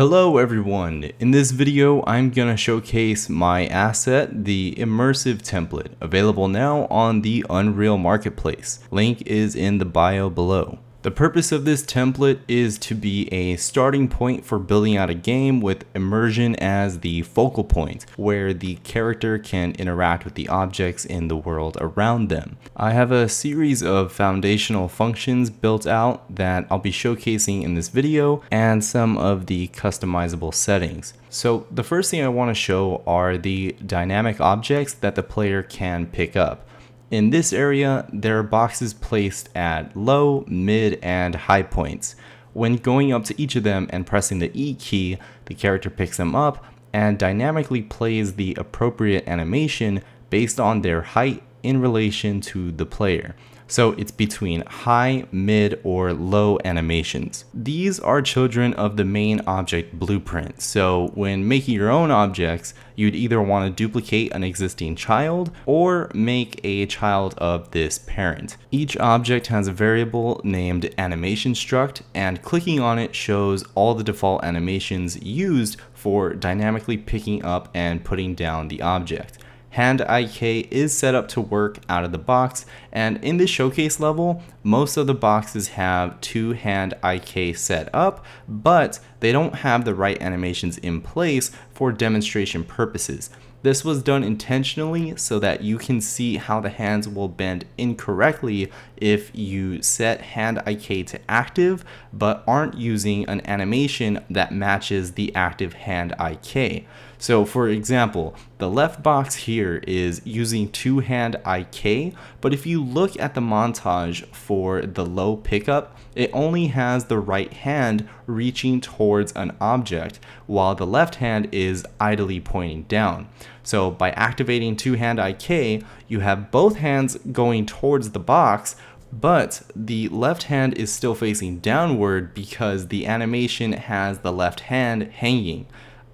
Hello everyone, in this video I'm gonna showcase my asset, the Immersive template, available now on the Unreal Marketplace. Link is in the bio below. The purpose of this template is to be a starting point for building out a game with immersion as the focal point, where the character can interact with the objects in the world around them. I have a series of foundational functions built out that I'll be showcasing in this video and some of the customizable settings. So the first thing I want to show are the dynamic objects that the player can pick up. In this area, there are boxes placed at low, mid, and high points. When going up to each of them and pressing the E key, the character picks them up and dynamically plays the appropriate animation based on their height in relation to the player so it's between high, mid, or low animations. These are children of the main object blueprint, so when making your own objects, you'd either want to duplicate an existing child or make a child of this parent. Each object has a variable named animation struct and clicking on it shows all the default animations used for dynamically picking up and putting down the object. Hand IK is set up to work out of the box and in the showcase level most of the boxes have two hand IK set up but they don't have the right animations in place for demonstration purposes. This was done intentionally so that you can see how the hands will bend incorrectly if you set hand IK to active but aren't using an animation that matches the active hand IK. So for example, the left box here is using two hand IK, but if you look at the montage for the low pickup, it only has the right hand reaching towards an object, while the left hand is idly pointing down. So by activating two hand IK, you have both hands going towards the box, but the left hand is still facing downward because the animation has the left hand hanging.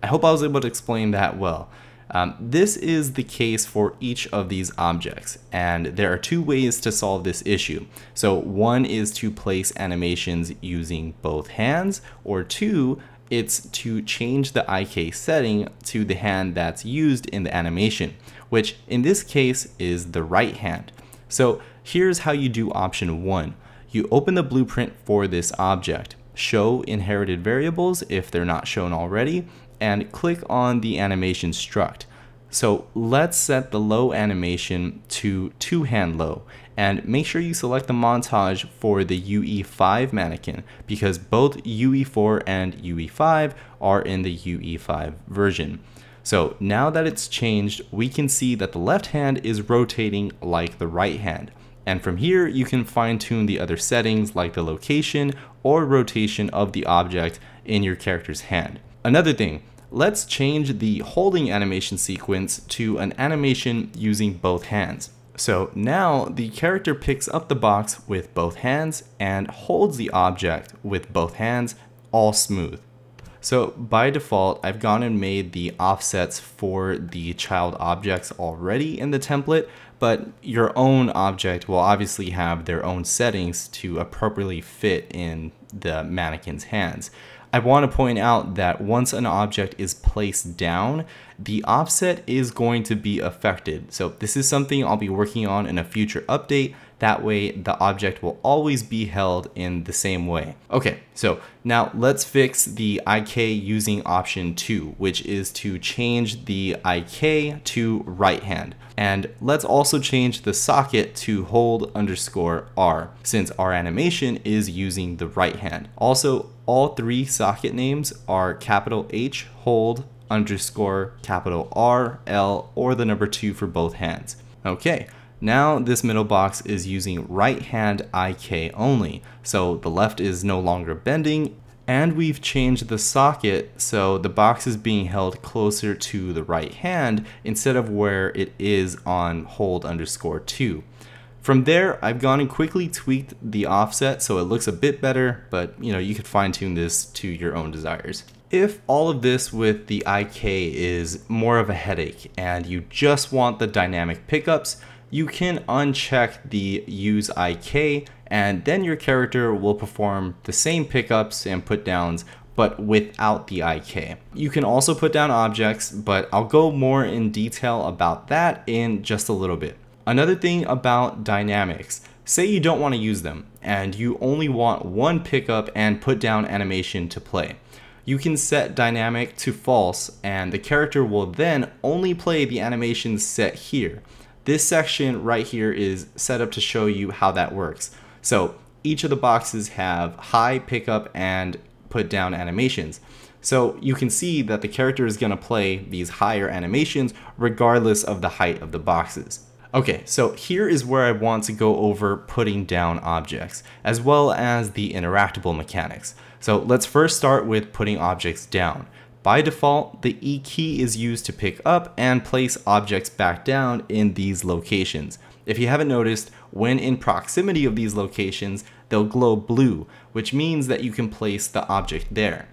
I hope I was able to explain that well. Um, this is the case for each of these objects, and there are two ways to solve this issue. So one is to place animations using both hands, or two, it's to change the IK setting to the hand that's used in the animation, which in this case is the right hand. So here's how you do option one. You open the blueprint for this object, show inherited variables if they're not shown already, and click on the animation struct. So let's set the low animation to two hand low and make sure you select the montage for the UE5 mannequin because both UE4 and UE5 are in the UE5 version. So now that it's changed, we can see that the left hand is rotating like the right hand. And from here, you can fine tune the other settings like the location or rotation of the object in your character's hand. Another thing, let's change the holding animation sequence to an animation using both hands. So now the character picks up the box with both hands and holds the object with both hands all smooth. So by default, I've gone and made the offsets for the child objects already in the template, but your own object will obviously have their own settings to appropriately fit in the mannequin's hands. I want to point out that once an object is placed down, the offset is going to be affected. So this is something I'll be working on in a future update. That way the object will always be held in the same way. Okay, so now let's fix the IK using option two, which is to change the IK to right hand. And let's also change the socket to hold underscore R since our animation is using the right hand. Also, all three socket names are capital H hold underscore capital R, L, or the number two for both hands. Okay, now this middle box is using right hand IK only, so the left is no longer bending and we've changed the socket so the box is being held closer to the right hand instead of where it is on hold underscore 2. From there, I've gone and quickly tweaked the offset so it looks a bit better, but you know, you could fine tune this to your own desires. If all of this with the IK is more of a headache and you just want the dynamic pickups, you can uncheck the use IK and then your character will perform the same pickups and put downs but without the IK. You can also put down objects, but I'll go more in detail about that in just a little bit. Another thing about dynamics, say you don't want to use them, and you only want one pickup and put down animation to play. You can set dynamic to false, and the character will then only play the animations set here. This section right here is set up to show you how that works. So each of the boxes have high pickup and put down animations. So you can see that the character is going to play these higher animations regardless of the height of the boxes. Okay, so here is where I want to go over putting down objects, as well as the interactable mechanics. So let's first start with putting objects down. By default, the E key is used to pick up and place objects back down in these locations. If you haven't noticed, when in proximity of these locations, they'll glow blue, which means that you can place the object there.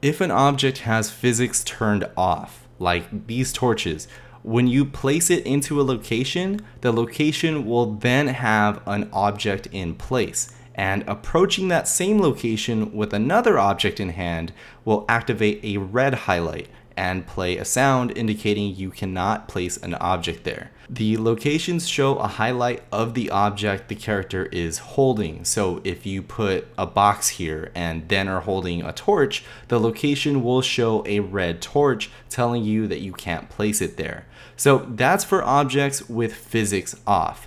If an object has physics turned off, like these torches, when you place it into a location, the location will then have an object in place. And approaching that same location with another object in hand will activate a red highlight, and play a sound indicating you cannot place an object there. The locations show a highlight of the object the character is holding. So if you put a box here and then are holding a torch, the location will show a red torch telling you that you can't place it there. So that's for objects with physics off.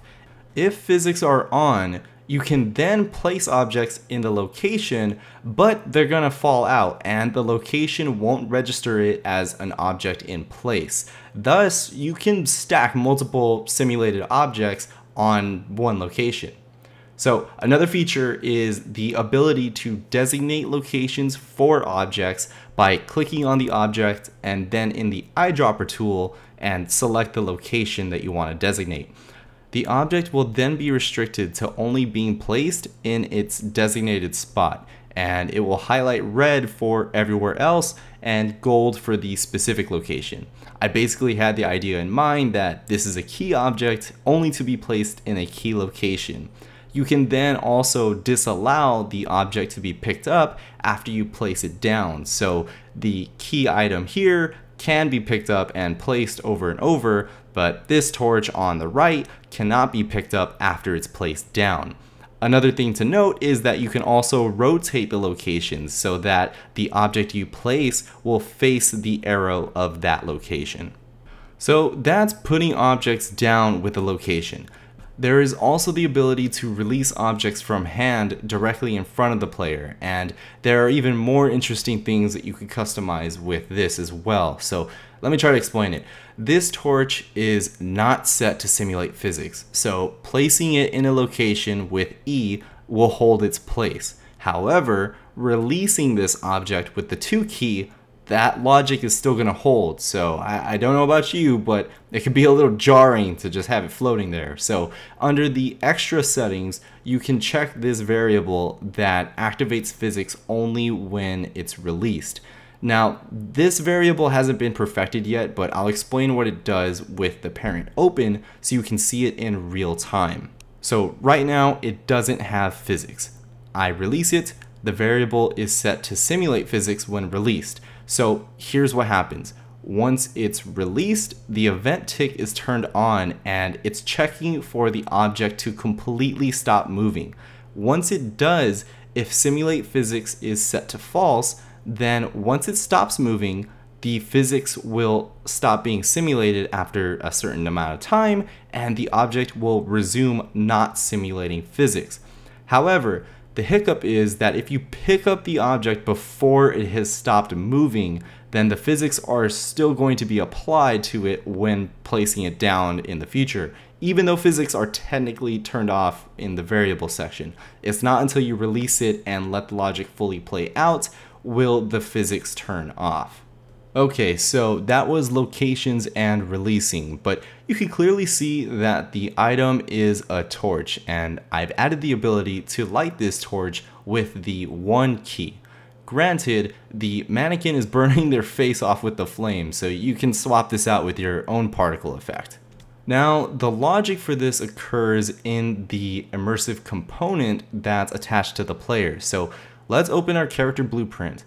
If physics are on, you can then place objects in the location, but they're gonna fall out and the location won't register it as an object in place. Thus, you can stack multiple simulated objects on one location. So another feature is the ability to designate locations for objects by clicking on the object and then in the eyedropper tool and select the location that you want to designate. The object will then be restricted to only being placed in its designated spot and it will highlight red for everywhere else and gold for the specific location. I basically had the idea in mind that this is a key object only to be placed in a key location. You can then also disallow the object to be picked up after you place it down. So the key item here can be picked up and placed over and over, but this torch on the right cannot be picked up after it's placed down. Another thing to note is that you can also rotate the locations so that the object you place will face the arrow of that location. So that's putting objects down with a location. There is also the ability to release objects from hand directly in front of the player, and there are even more interesting things that you can customize with this as well. So let me try to explain it. This torch is not set to simulate physics, so placing it in a location with E will hold its place. However, releasing this object with the 2 key that logic is still going to hold. So I, I, don't know about you, but it could be a little jarring to just have it floating there. So under the extra settings, you can check this variable that activates physics only when it's released. Now, this variable hasn't been perfected yet, but I'll explain what it does with the parent open so you can see it in real time. So right now, it doesn't have physics. I release it, the variable is set to simulate physics when released. So here's what happens. Once it's released, the event tick is turned on and it's checking for the object to completely stop moving. Once it does, if simulate physics is set to false, then once it stops moving, the physics will stop being simulated after a certain amount of time and the object will resume not simulating physics. However, the hiccup is that if you pick up the object before it has stopped moving, then the physics are still going to be applied to it when placing it down in the future, even though physics are technically turned off in the variable section. It's not until you release it and let the logic fully play out will the physics turn off. Okay, so that was locations and releasing, but you can clearly see that the item is a torch and I've added the ability to light this torch with the one key. Granted, the mannequin is burning their face off with the flame, so you can swap this out with your own particle effect. Now, the logic for this occurs in the immersive component that's attached to the player. So let's open our character blueprint.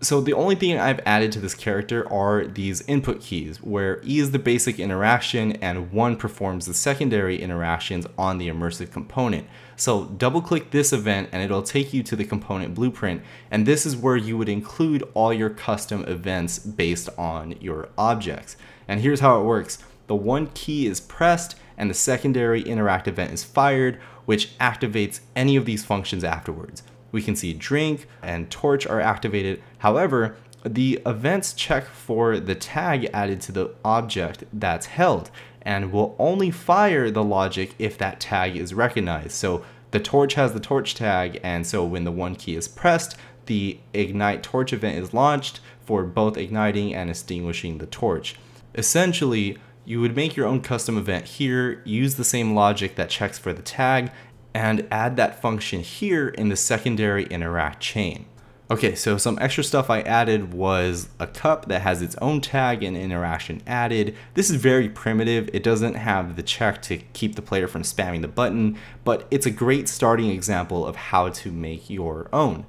So the only thing I've added to this character are these input keys, where E is the basic interaction and 1 performs the secondary interactions on the immersive component. So double click this event and it'll take you to the component blueprint, and this is where you would include all your custom events based on your objects. And here's how it works. The one key is pressed and the secondary interact event is fired, which activates any of these functions afterwards we can see drink and torch are activated. However, the events check for the tag added to the object that's held and will only fire the logic if that tag is recognized. So the torch has the torch tag and so when the one key is pressed, the ignite torch event is launched for both igniting and extinguishing the torch. Essentially, you would make your own custom event here, use the same logic that checks for the tag, and add that function here in the secondary interact chain. Okay, so some extra stuff I added was a cup that has its own tag and interaction added. This is very primitive. It doesn't have the check to keep the player from spamming the button, but it's a great starting example of how to make your own.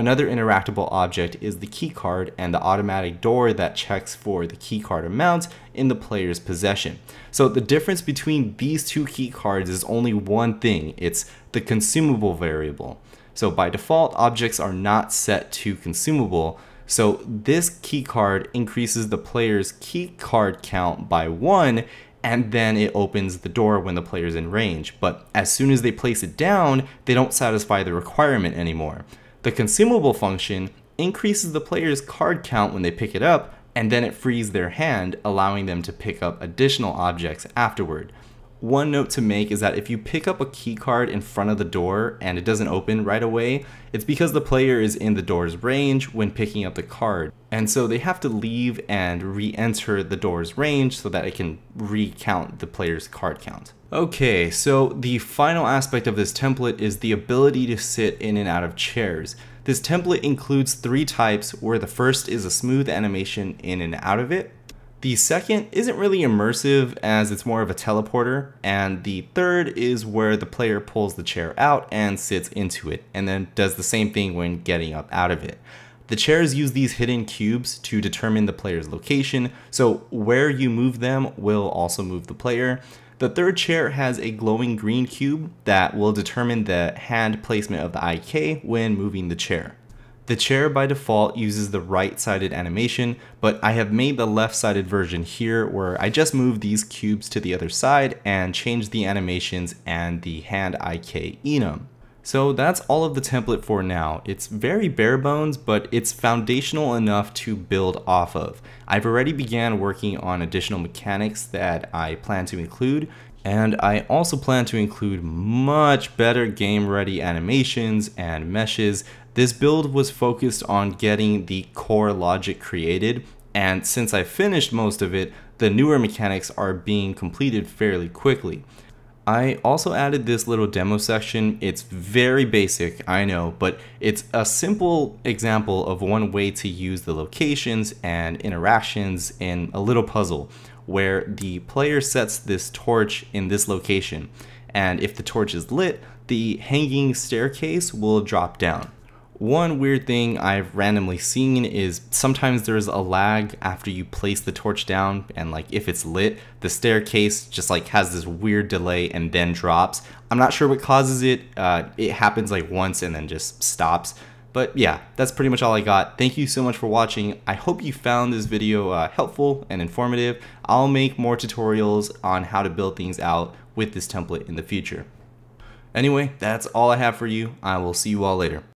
Another interactable object is the keycard and the automatic door that checks for the keycard amount in the player's possession. So the difference between these two keycards is only one thing, it's the consumable variable. So by default, objects are not set to consumable, so this keycard increases the player's keycard count by one and then it opens the door when the player's in range. But as soon as they place it down, they don't satisfy the requirement anymore. The consumable function increases the player's card count when they pick it up, and then it frees their hand, allowing them to pick up additional objects afterward. One note to make is that if you pick up a key card in front of the door and it doesn't open right away, it's because the player is in the door's range when picking up the card. And so they have to leave and re-enter the door's range so that it can recount the player's card count. Okay, so the final aspect of this template is the ability to sit in and out of chairs. This template includes three types where the first is a smooth animation in and out of it, the second isn't really immersive as it's more of a teleporter, and the third is where the player pulls the chair out and sits into it, and then does the same thing when getting up out of it. The chairs use these hidden cubes to determine the player's location, so where you move them will also move the player. The third chair has a glowing green cube that will determine the hand placement of the IK when moving the chair. The chair by default uses the right-sided animation, but I have made the left-sided version here where I just move these cubes to the other side and change the animations and the hand IK enum. So that's all of the template for now. It's very bare bones, but it's foundational enough to build off of. I've already began working on additional mechanics that I plan to include, and I also plan to include much better game ready animations and meshes this build was focused on getting the core logic created, and since I finished most of it, the newer mechanics are being completed fairly quickly. I also added this little demo section. It's very basic, I know, but it's a simple example of one way to use the locations and interactions in a little puzzle where the player sets this torch in this location. And if the torch is lit, the hanging staircase will drop down. One weird thing I've randomly seen is sometimes there's a lag after you place the torch down and like if it's lit, the staircase just like has this weird delay and then drops. I'm not sure what causes it. Uh, it happens like once and then just stops. But yeah, that's pretty much all I got. Thank you so much for watching. I hope you found this video uh, helpful and informative. I'll make more tutorials on how to build things out with this template in the future. Anyway, that's all I have for you. I will see you all later.